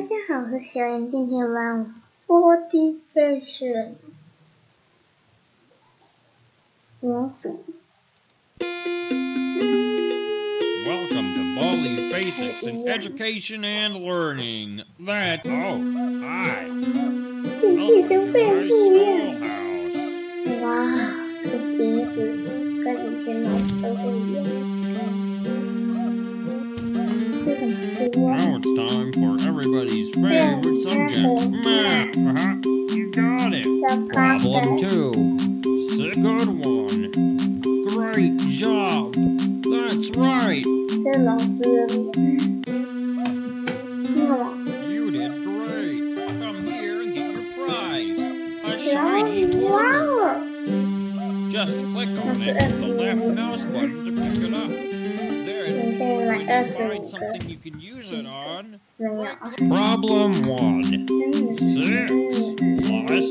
大家好，我是小妍，今天玩 Body Fashion 模组。Welcome to Bali's Basics in Education and Learning. That oh hi. 进去就被不一样哇，这鼻子跟以前老师都不一样。Now it's time for everybody's favorite subject. Math. Uh -huh. You got it. Problem two. It's a good one. Great job. That's right. You did great. Come here and get your prize. A shiny flower. Just click on it with the left mouse button you 十五 find 个， something you can use it on, 没有。 problem one. 嗯 Six 嗯 plus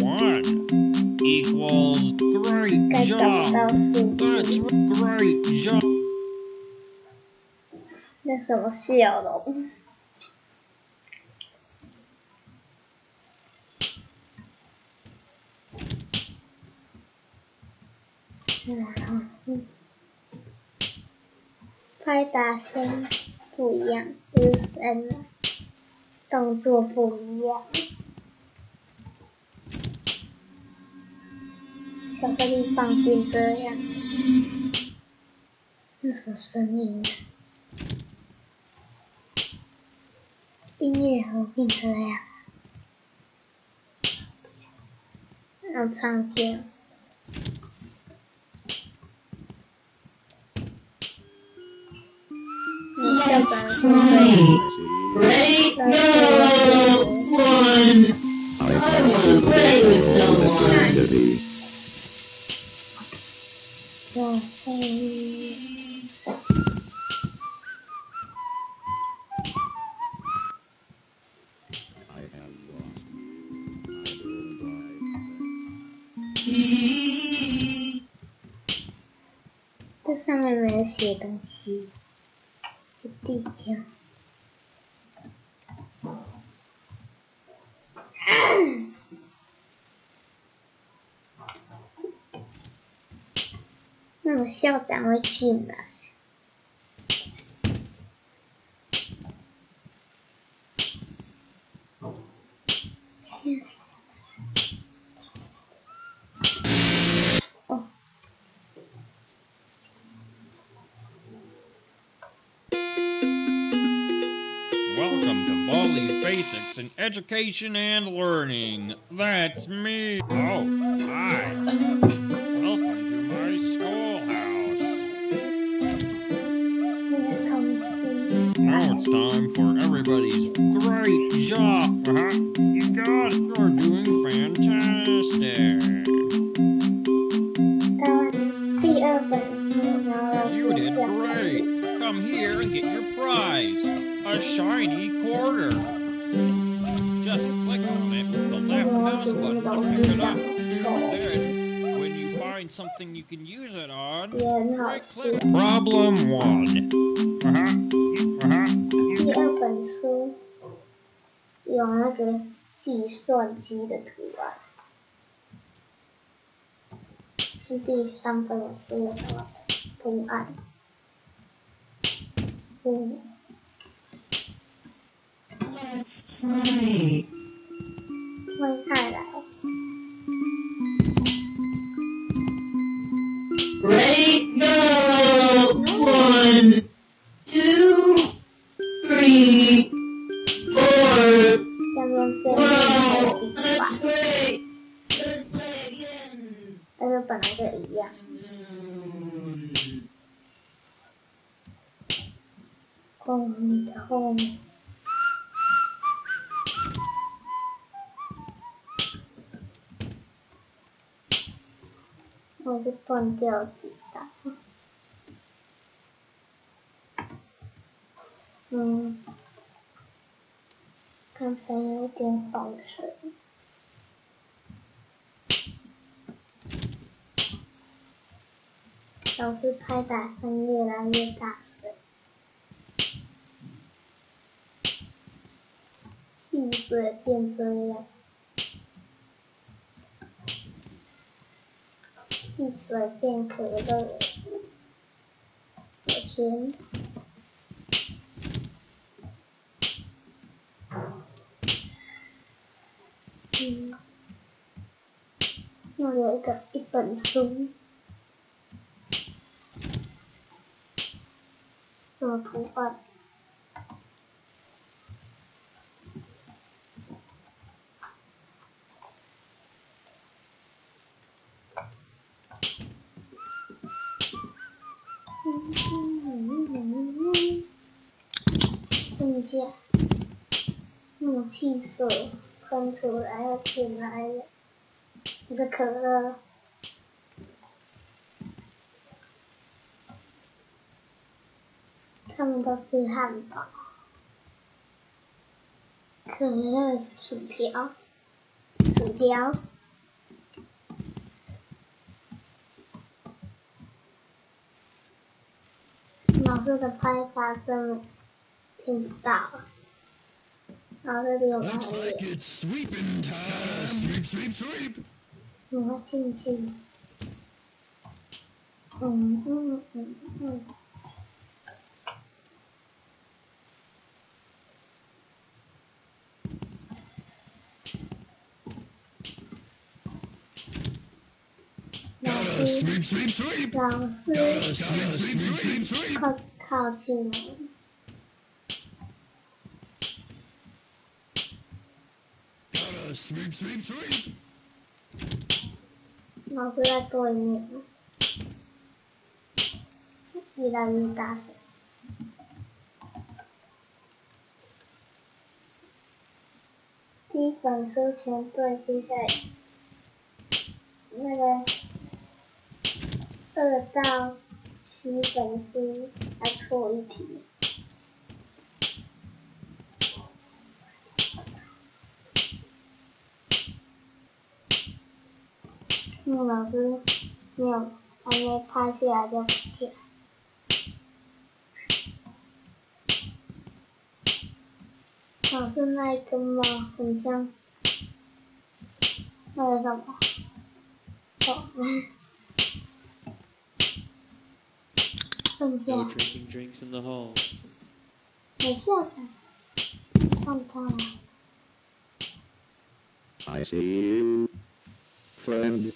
one equals great 该找不 job. 到数 That's 据。 great job. 那什么笑容？然后是 拍打声不一样，不是声了，动作不一样。巧克力放进这样，那什么声音？音乐盒变这样，然后唱片。Make no one. I will play with someone. 那么校长会进来。in education and learning. That's me. Oh, hi. Welcome to my schoolhouse. Now it's time for everybody's great job. Uh -huh. You got it. You're doing fantastic. You did great. Come here and get your prize, a shiny quarter Just click on it with the 那 left 个老 mouse 师 button 老 to 师 pick it 长 up. 得丑， Then, when you find something you can use it on, 也很好 right 笑。 click. Problem one. Uh-huh. You- Uh-huh. 第 You 二本书有那个计算机的图案，是第三本书有什么图案？嗯， Right. 会看的我就断掉几档。嗯，刚才有点放水。老师拍打声越来越大声。气水变这样，汽水变可乐，我天！嗯，又有一个一本书，什么图案？等一下，那个汽水喷出来要进来了，这是可乐。他们都是汉堡，可乐是薯条，薯条。老师的拍打声听不到然后这里有个黑夜我要进去。嗯嗯嗯嗯。老师靠考近我老师在做英语一旦被打死第一本书全对对在那个二到七本书还错一题。因为老师没有还没拍下来就骗。老师那一根毛很像那个什么？哦，剩下 No drinking drinks in the hall. 没下载，看到了。 I see you, friend.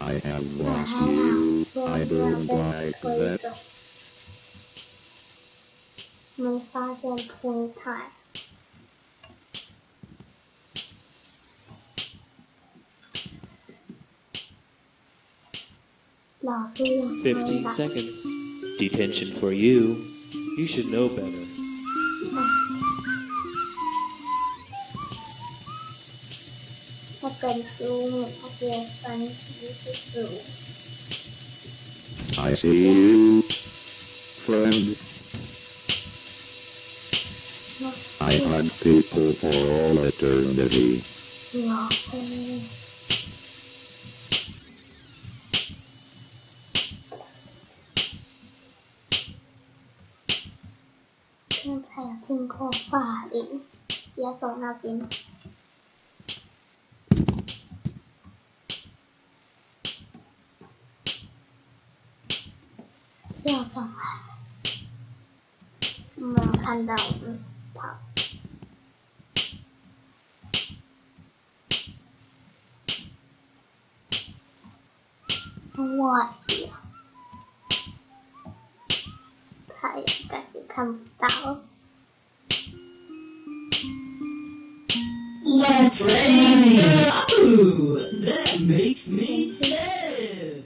I have 那 lost 还好 you. 说 I 不要 don't 被 like 推 that. 走。没发现平台。 15 seconds. Detention for you. You should know better. I see you, friend. I hunt people for all eternity. 边。校长来了，没有看到我们跑。我呀，太阳感觉看不到。Let's rain. Ooh, that makes me live.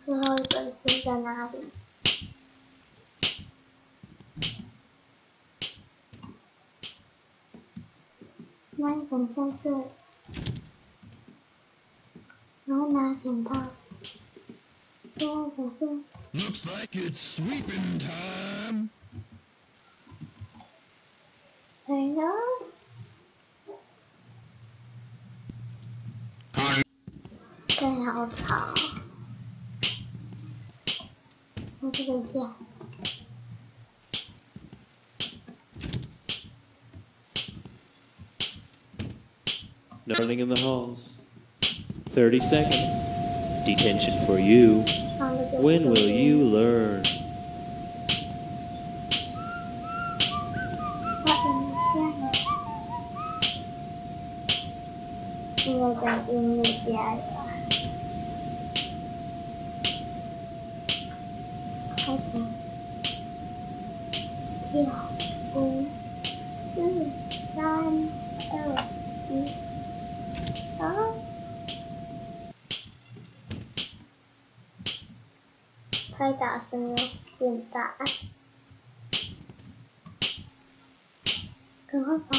So how does this gonna happen? Mine from. No pop. So. Looks like it's sweeping time. Hang in the halls. 30 seconds. Detention for you. When will you learn? 在音乐家里吧？开始，六、五、四、三、二、一，三。拍打声要变大，赶快跑！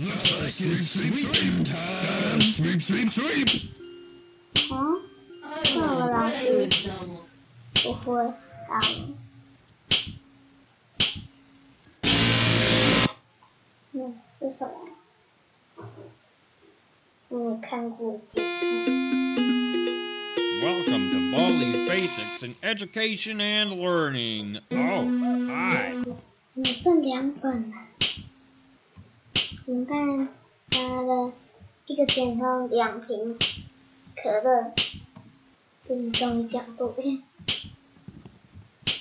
老师没有人那么气。嗯，在角落。 啊？ I wanna wanna play play with with someone. 不会，嗯。嗯，这什么？你有看过解释？ Welcome to Baldi's Basics in Education and Learning. Oh, hi. 你剩两本了。 你看，拿了一个剪刀，两瓶可乐，这你终于讲对了。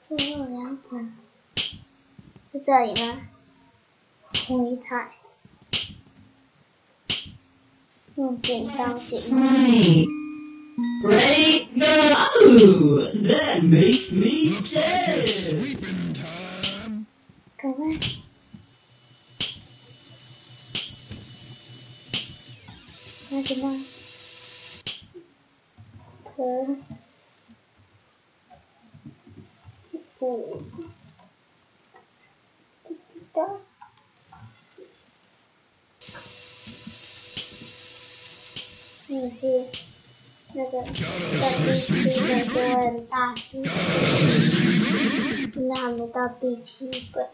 最后两款在这里吗？灰彩，用剪刀剪。Right. Ready, go! That makes me dead. 赶快！那什么？可五，不知道。你是那个在第七的就会很大声，现在还没到第七个。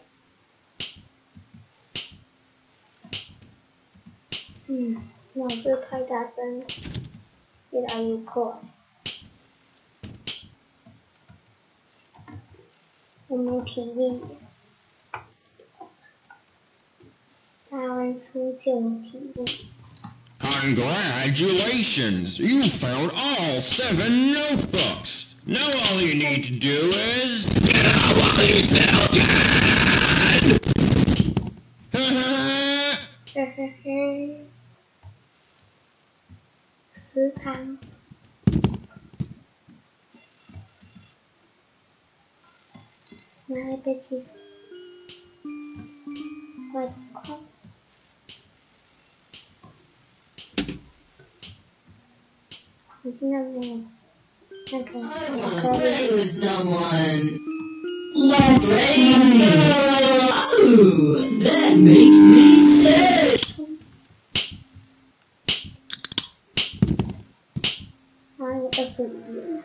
嗯，老师拍打声越来越快。我没体力，打完书就有体力。 Congratulations! You found all seven notebooks. Now all you need to do is get out while you still can. sư thăng nine pages white clock sinh năm này Okay. Like rainbow, ooh, that makes me sick. I see you.